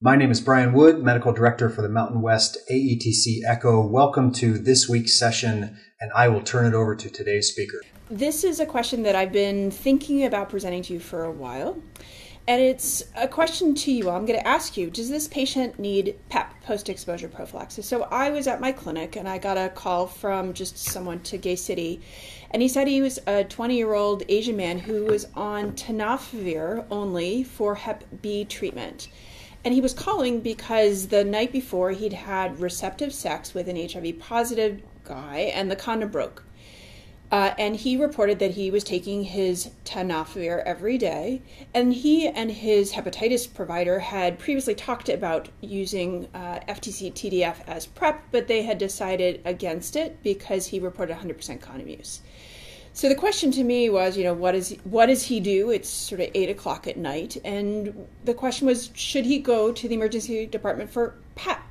My name is Brian Wood, Medical Director for the Mountain West AETC ECHO. Welcome to this week's session, and I will turn it over to today's speaker. This is a question that I've been thinking about presenting to you for a while. And it's a question to you. I'm going to ask you Does this patient need PEP, post exposure prophylaxis? So I was at my clinic and I got a call from just someone to Gay City. And he said he was a 20 year old Asian man who was on tenofovir only for Hep B treatment. And he was calling because the night before he'd had receptive sex with an HIV positive guy and the condom broke. Uh, and he reported that he was taking his tenofovir every day. And he and his hepatitis provider had previously talked about using uh, FTC TDF as PrEP, but they had decided against it because he reported 100% condom use. So the question to me was, you know, what is what does he do? It's sort of eight o'clock at night, and the question was, should he go to the emergency department for PEP?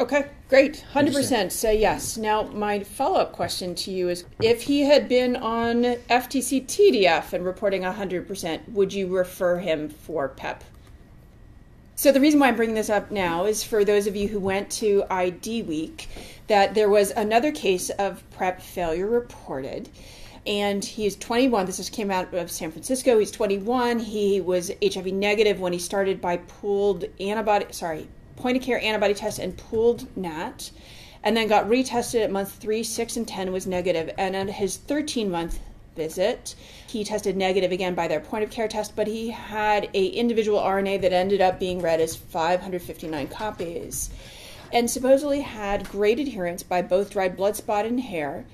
Okay, great, hundred percent say yes. Now my follow up question to you is, if he had been on FTC TDF and reporting hundred percent, would you refer him for PEP? So the reason why I'm bringing this up now is for those of you who went to ID week, that there was another case of PrEP failure reported. And he's 21. This just came out of San Francisco. He's 21. He was HIV negative when he started by pooled antibody, sorry, point of care antibody test and pooled NAT, and then got retested at month three, six, and 10 was negative. And at his 13 month visit. He tested negative again by their point of care test, but he had a individual RNA that ended up being read as 559 copies and supposedly had great adherence by both dried blood spot and hair.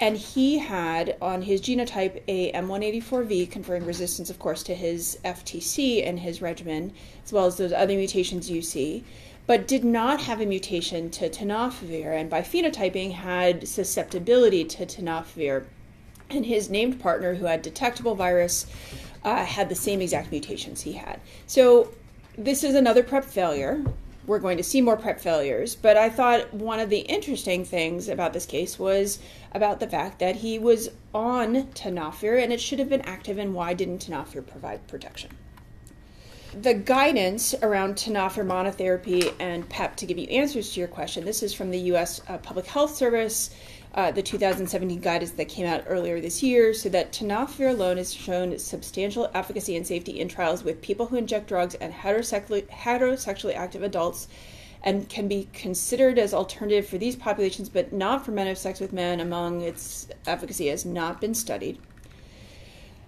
And he had on his genotype a M184V, conferring resistance, of course, to his FTC and his regimen, as well as those other mutations you see, but did not have a mutation to tenofovir, and by phenotyping had susceptibility to tenofovir and his named partner, who had detectable virus, uh, had the same exact mutations he had. So this is another prep failure. We're going to see more prep failures, but I thought one of the interesting things about this case was about the fact that he was on tenofovir and it should have been active, and why didn't tenofovir provide protection? The guidance around tenofovir monotherapy and PEP to give you answers to your question. This is from the U.S. Uh, Public Health Service uh, the 2017 guidance that came out earlier this year, so that tenofovir alone has shown substantial efficacy and safety in trials with people who inject drugs and heterosexually, active adults and can be considered as alternative for these populations but not for men of sex with men among its efficacy has not been studied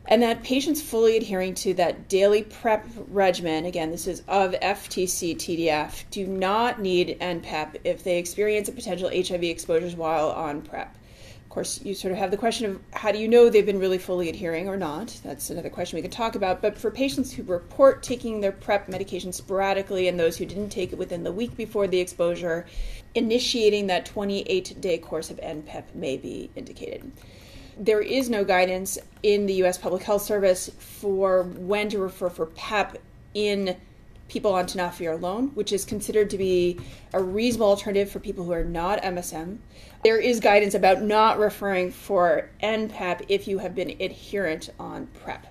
and that patients fully adhering to that daily prep regimen, again, this is of FTC TDF, do not need NPEP if they experience a potential HIV exposures while on PrEP. Of course, you sort of have the question of how do you know they've been really fully adhering or not? That's another question we could talk about. But for patients who report taking their PrEP medication sporadically and those who didn't take it within the week before the exposure, initiating that 28 day course of NPEP may be indicated there is no guidance in the U.S. Public Health Service for when to refer for PEP in people on tenofovir alone, which is considered to be a reasonable alternative for people who are not MSM. There is guidance about not referring for NPEP if you have been adherent on PrEP.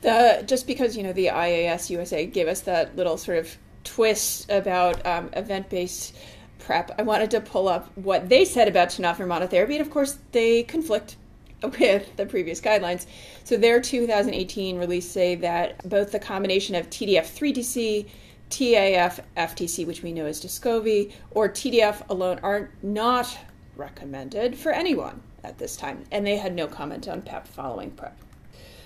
The, just because you know the IAS USA gave us that little sort of twist about um, event-based PrEP, I wanted to pull up what they said about tenofovir monotherapy, and of course they conflict with the previous guidelines. So their 2018 release say that both the combination of TDF3TC, TAF, FTC, which we know as Descovy, or TDF alone are not recommended for anyone at this time, and they had no comment on PEP following PrEP.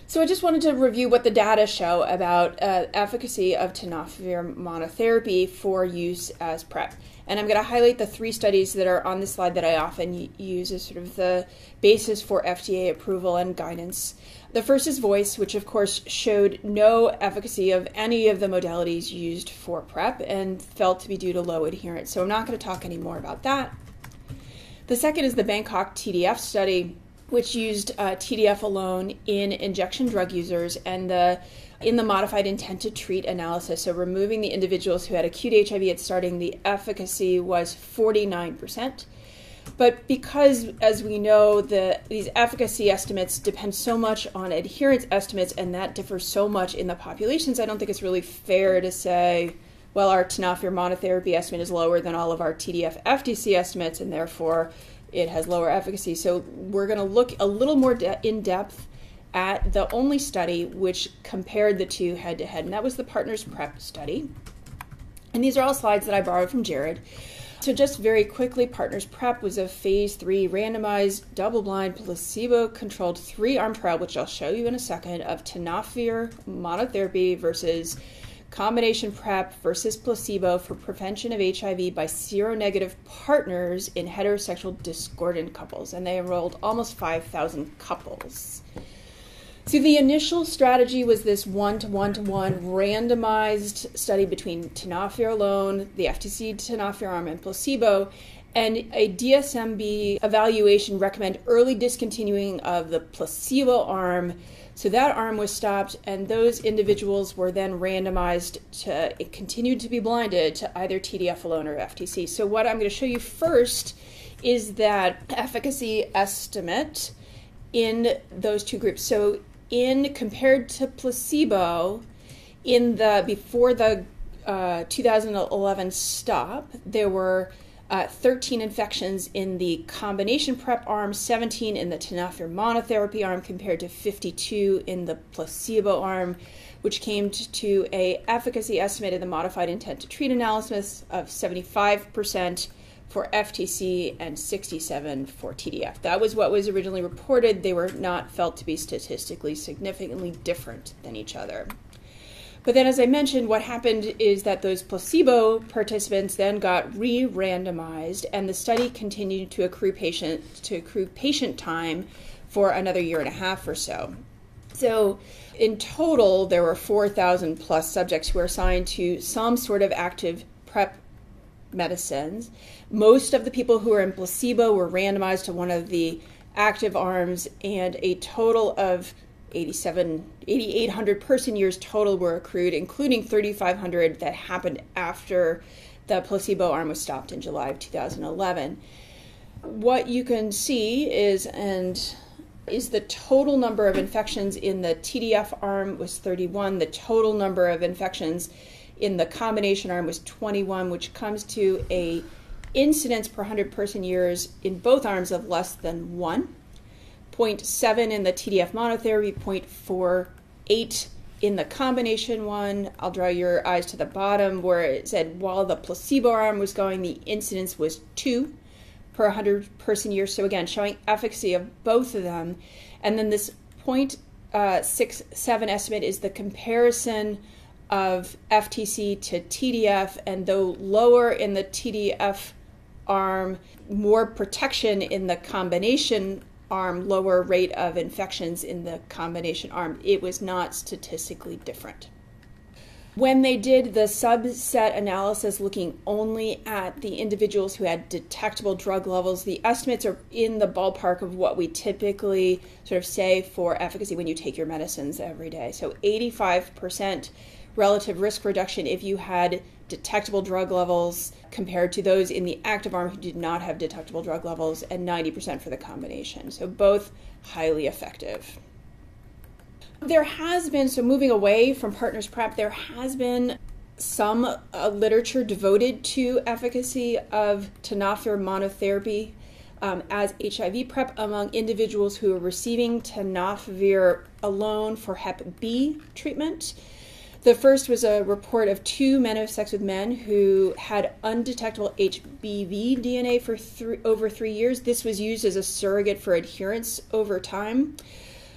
So I just wanted to review what the data show about uh, efficacy of tenofovir monotherapy for use as PrEP. And I'm going to highlight the three studies that are on this slide that I often use as sort of the basis for FDA approval and guidance. The first is VOICE, which of course showed no efficacy of any of the modalities used for PrEP and felt to be due to low adherence. So I'm not going to talk any more about that. The second is the Bangkok TDF study, which used uh, TDF alone in injection drug users and the in the modified intent to treat analysis. So removing the individuals who had acute HIV at starting, the efficacy was 49%. But because, as we know, the, these efficacy estimates depend so much on adherence estimates, and that differs so much in the populations, I don't think it's really fair to say, well, our tenofovir monotherapy estimate is lower than all of our TDF FTC estimates, and therefore it has lower efficacy. So we're going to look a little more de- in depth at the only study which compared the two head to head, and that was the Partners Prep study. And these are all slides that I borrowed from Jared. So, just very quickly, Partners Prep was a phase three randomized, double blind, placebo controlled three arm trial, which I'll show you in a second, of tenofovir monotherapy versus combination prep versus placebo for prevention of HIV by seronegative partners in heterosexual discordant couples. And they enrolled almost 5,000 couples. So the initial strategy was this one to one to one randomized study between tenofovir alone, the FTC tenofovir arm, and placebo, and a DSMB evaluation recommend early discontinuing of the placebo arm. So that arm was stopped, and those individuals were then randomized to it continued to be blinded to either TDF alone or FTC. So what I'm going to show you first is that efficacy estimate in those two groups. So in compared to placebo in the before the uh, 2011 stop there were uh, 13 infections in the combination prep arm 17 in the tenofovir monotherapy arm compared to 52 in the placebo arm which came to a efficacy estimate in the modified intent to treat analysis of 75% for FTC and 67 for TDF. That was what was originally reported. They were not felt to be statistically significantly different than each other. But then, as I mentioned, what happened is that those placebo participants then got re-randomized, and the study continued to accrue patient to accrue patient time for another year and a half or so. So, in total, there were 4,000 plus subjects who were assigned to some sort of active PrEP medicines. Most of the people who were in placebo were randomized to one of the active arms, and a total of 87, 8,800 person years total were accrued, including 3,500 that happened after the placebo arm was stopped in July of 2011. What you can see is, and is the total number of infections in the TDF arm was 31. The total number of infections in the combination arm was 21, which comes to a incidence per 100 person years in both arms of less than 1. 0.7 in the TDF monotherapy, 0.48 in the combination one. I'll draw your eyes to the bottom where it said while the placebo arm was going, the incidence was 2 per 100 person year. So again, showing efficacy of both of them. And then this uh, 0.67 estimate is the comparison of FTC to TDF, and though lower in the TDF arm, more protection in the combination arm, lower rate of infections in the combination arm, it was not statistically different. When they did the subset analysis looking only at the individuals who had detectable drug levels, the estimates are in the ballpark of what we typically sort of say for efficacy when you take your medicines every day. So 85% relative risk reduction if you had detectable drug levels compared to those in the active arm who did not have detectable drug levels, and 90% for the combination. So, both highly effective. There has been, so moving away from Partners Prep, there has been some uh, literature devoted to efficacy of tenofovir monotherapy um, as HIV PrEP among individuals who are receiving tenofovir alone for Hep B treatment. The first was a report of two men of sex with men who had undetectable HBV DNA for over three years. This was used as a surrogate for adherence over time.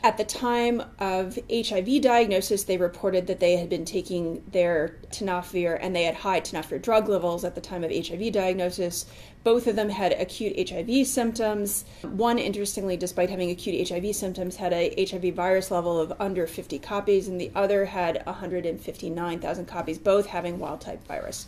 At the time of HIV diagnosis, they reported that they had been taking their tenofovir and they had high tenofovir drug levels at the time of HIV diagnosis. Both of them had acute HIV symptoms. One, interestingly, despite having acute HIV symptoms, had a HIV virus level of under 50 copies, and the other had 159,000 copies, both having wild type virus.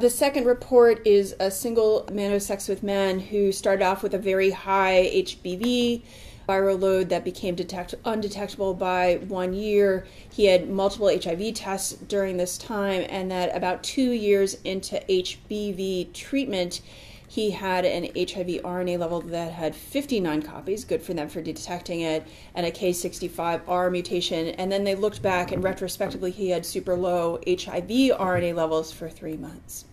The second report is a single man of sex with men who started off with a very high HBV viral load that became detect- undetectable by one year. He had multiple HIV tests during this time, and that about two years into HBV treatment, he had an HIV RNA level that had 59 copies, good for them for detecting it, and a K65R mutation. And then they looked back and retrospectively he had super low HIV RNA levels for three months.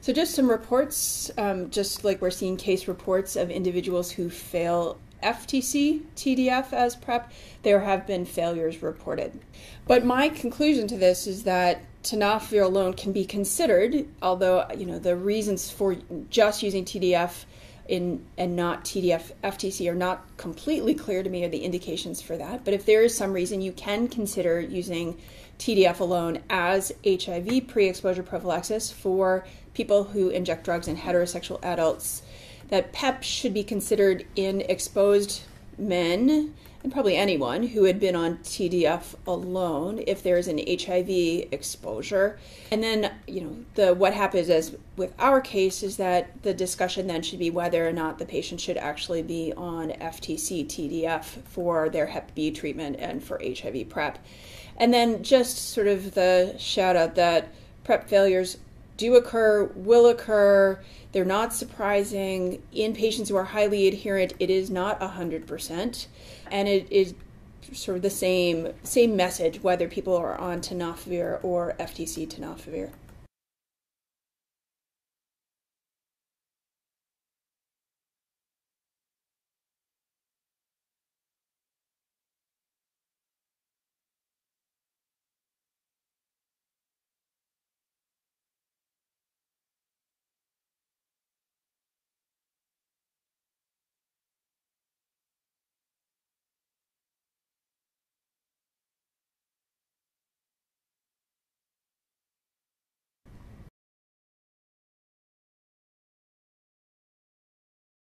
So, just some reports, um, just like we're seeing case reports of individuals who fail FTC TDF as PrEP, there have been failures reported. But my conclusion to this is that tenofovir alone can be considered, although you know the reasons for just using TDF in and not TDF FTC are not completely clear to me or the indications for that. But if there is some reason you can consider using TDF alone as HIV pre-exposure prophylaxis for people who inject drugs in heterosexual adults that PEP should be considered in exposed men and probably anyone who had been on TDF alone if there's an HIV exposure. And then, you know, the what happens as with our case is that the discussion then should be whether or not the patient should actually be on FTC TDF for their Hep B treatment and for HIV PrEP. And then just sort of the shout out that PrEP failures do occur, will occur. They're not surprising. In patients who are highly adherent, it is not 100%. And it is sort of the same same message whether people are on tenofovir or FTC tenofovir.